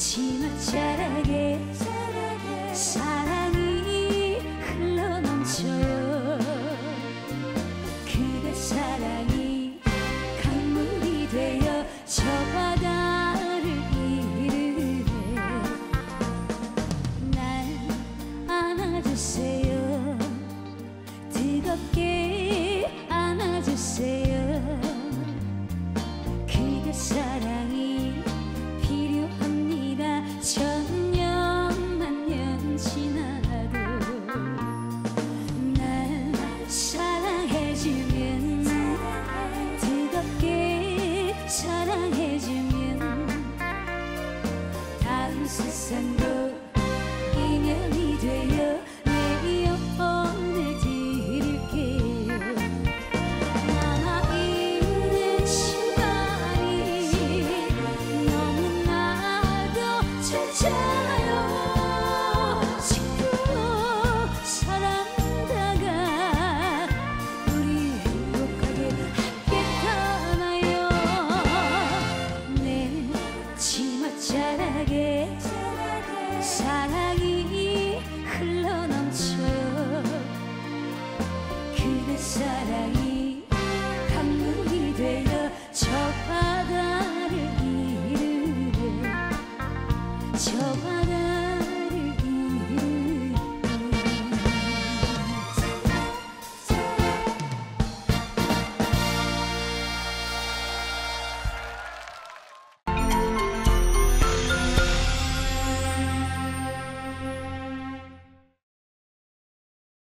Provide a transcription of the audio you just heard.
지만 잘하게 사랑이 흘러넘쳐요 그대 사랑이 강물이 되어 저 바다를 이르네 날 안아주세요. And 그대 사랑이 감동이 되어